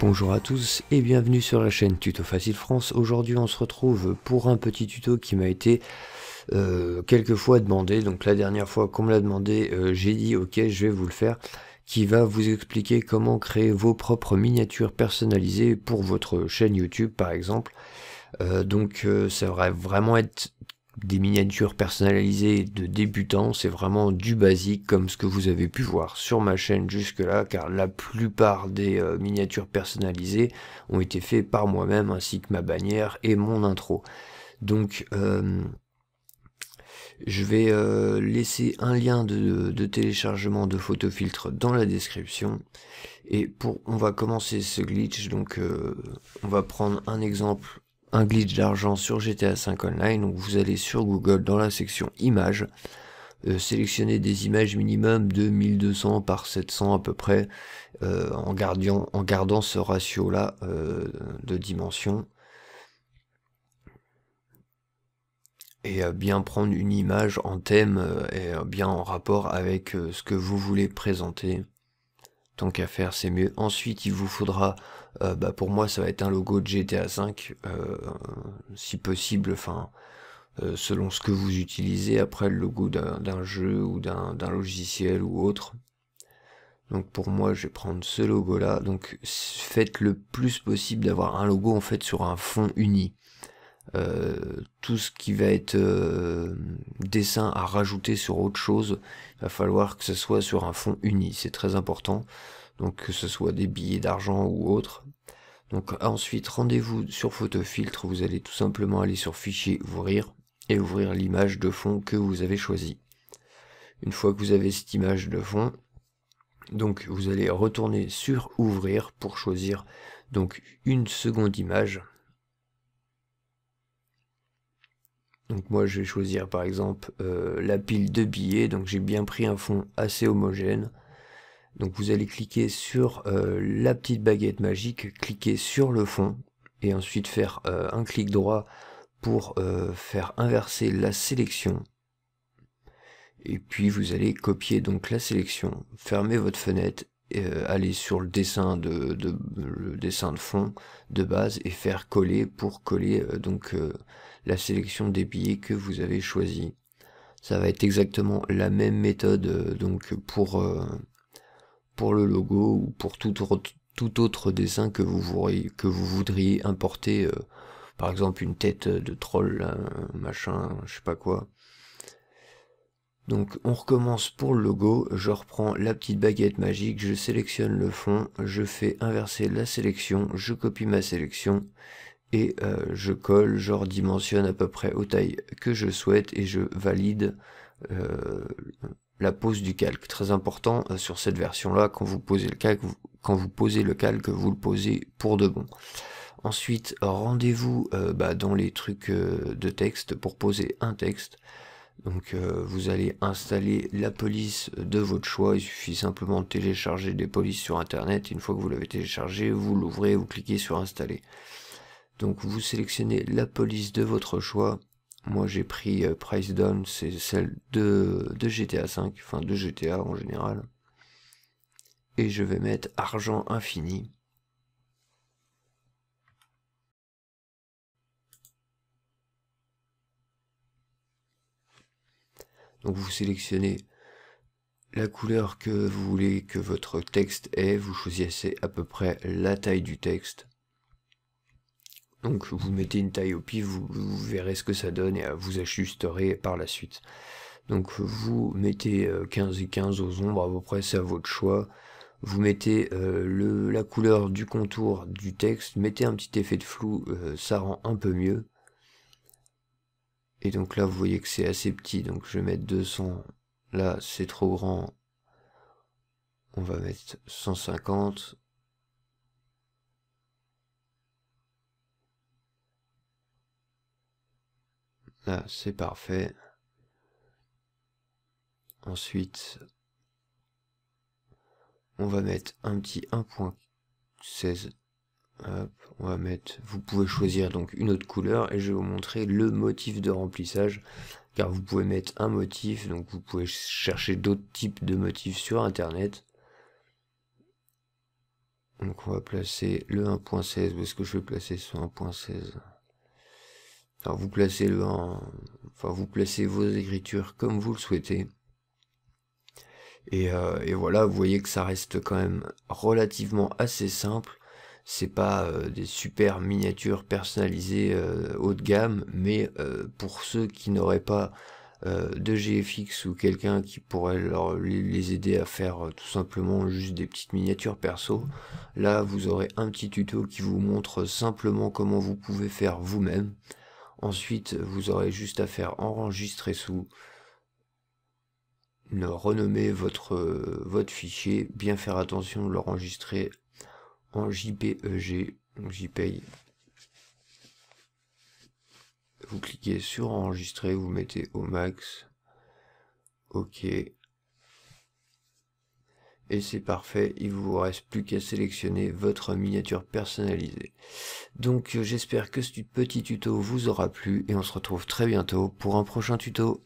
Bonjour à tous et bienvenue sur la chaîne Tuto Facile France. Aujourd'hui on se retrouve pour un petit tuto qui m'a été euh, quelques fois demandé. Donc la dernière fois qu'on me l'a demandé, euh, j'ai dit ok je vais vous le faire qui va vous expliquer comment créer vos propres miniatures personnalisées pour votre chaîne YouTube par exemple. Euh, donc ça va vraiment être des miniatures personnalisées de débutants, c'est vraiment du basique comme ce que vous avez pu voir sur ma chaîne jusque là, car la plupart des euh, miniatures personnalisées ont été faites par moi-même, ainsi que ma bannière et mon intro. Donc euh, je vais euh, laisser un lien de, téléchargement de photofiltre dans la description. Et pour, on va commencer ce glitch, donc on va prendre un exemple un glitch d'argent sur GTA 5 Online. Donc vous allez sur Google dans la section images, euh, sélectionner des images minimum de 1200 par 700 à peu près, euh, en, gardant, en gardant ce ratio là euh, de dimension. Et bien prendre une image en thème et bien en rapport avec ce que vous voulez présenter. Tant qu'à faire, c'est mieux. Ensuite, il vous faudra euh, bah pour moi ça va être un logo de GTA 5 euh, si possible enfin euh, selon ce que vous utilisez après le logo d'un jeu ou d'un logiciel ou autre donc pour moi je vais prendre ce logo là donc faites le plus possible d'avoir un logo en fait sur un fond uni tout ce qui va être dessin à rajouter sur autre chose, va falloir que ce soit sur un fond uni, c'est très important donc que ce soit des billets d'argent ou autre. Donc ensuite, rendez-vous sur Photofiltre, vous allez tout simplement aller sur Fichier, ouvrir, et ouvrir l'image de fond que vous avez choisi. Une fois que vous avez cette image de fond, donc vous allez retourner sur Ouvrir pour choisir donc une seconde image. Donc moi je vais choisir par exemple euh, la pile de billets, donc j'ai bien pris un fond assez homogène. Donc vous allez cliquer sur euh, la petite baguette magique, cliquer sur le fond et ensuite faire euh, un clic droit pour faire inverser la sélection. Et puis vous allez copier donc la sélection, fermer votre fenêtre, aller sur le dessin de, le dessin de fond de base et faire coller pour coller donc la sélection des billets que vous avez choisi. Ça va être exactement la même méthode donc pour pour le logo ou pour tout autre, dessin que vous, voudriez, que vous voudriez importer, euh, par exemple une tête de troll, machin, je sais pas quoi. Donc on recommence pour le logo, je reprends la petite baguette magique, je sélectionne le fond, je fais inverser la sélection, je copie ma sélection et euh, je colle, je redimensionne à peu près aux tailles que je souhaite et je valide euh, la pose du calque. Très important euh, sur cette version-là, quand vous posez le calque, quand vous posez le calque, vous le posez pour de bon. Ensuite, rendez-vous euh, bah, dans les trucs euh, de texte pour poser un texte. Donc vous allez installer la police de votre choix, il suffit simplement de télécharger des polices sur internet, une fois que vous l'avez téléchargé, vous l'ouvrez, vous cliquez sur installer. Donc vous sélectionnez la police de votre choix, moi j'ai pris euh, Price Down, c'est celle de, de GTA 5, enfin de GTA en général. Et je vais mettre argent infini. Donc vous sélectionnez la couleur que vous voulez que votre texte ait, vous choisissez à peu près la taille du texte. Donc vous mettez une taille au pif, vous, verrez ce que ça donne et vous ajusterez par la suite. Donc vous mettez 15 euh, et 15 aux ombres, à peu près c'est à votre choix. Vous mettez euh, le, la couleur du contour du texte, mettez un petit effet de flou, euh, ça rend un peu mieux. Et donc là vous voyez que c'est assez petit, donc je vais mettre 200. Là c'est trop grand, on va mettre 150. Là, c'est parfait. Ensuite, on va mettre un petit 1.16. on va mettre, vous pouvez choisir donc une autre couleur et je vais vous montrer le motif de remplissage car vous pouvez mettre un motif donc vous pouvez chercher d'autres types de motifs sur internet donc on va placer le 1.16 où est-ce que je vais placer ce 1.16 alors vous placez le 1 enfin vous placez vos écritures comme vous le souhaitez et, euh, et voilà vous voyez que ça reste quand même relativement assez simple c'est pas euh, des super miniatures personnalisées euh, haut de gamme, mais euh, pour ceux qui n'auraient pas de GFX ou quelqu'un qui pourrait leur, les aider à faire tout simplement juste des petites miniatures perso, là vous aurez un petit tuto qui vous montre simplement comment vous pouvez faire vous-même. Ensuite, vous aurez juste à faire enregistrer sous, renommer votre, votre fichier, bien faire attention de l'enregistrer en JPEG, JPEG. Vous cliquez sur enregistrer, vous mettez au max. OK. Et c'est parfait, il vous reste plus qu'à sélectionner votre miniature personnalisée. Donc j'espère que ce petit tuto vous aura plu et on se retrouve très bientôt pour un prochain tuto.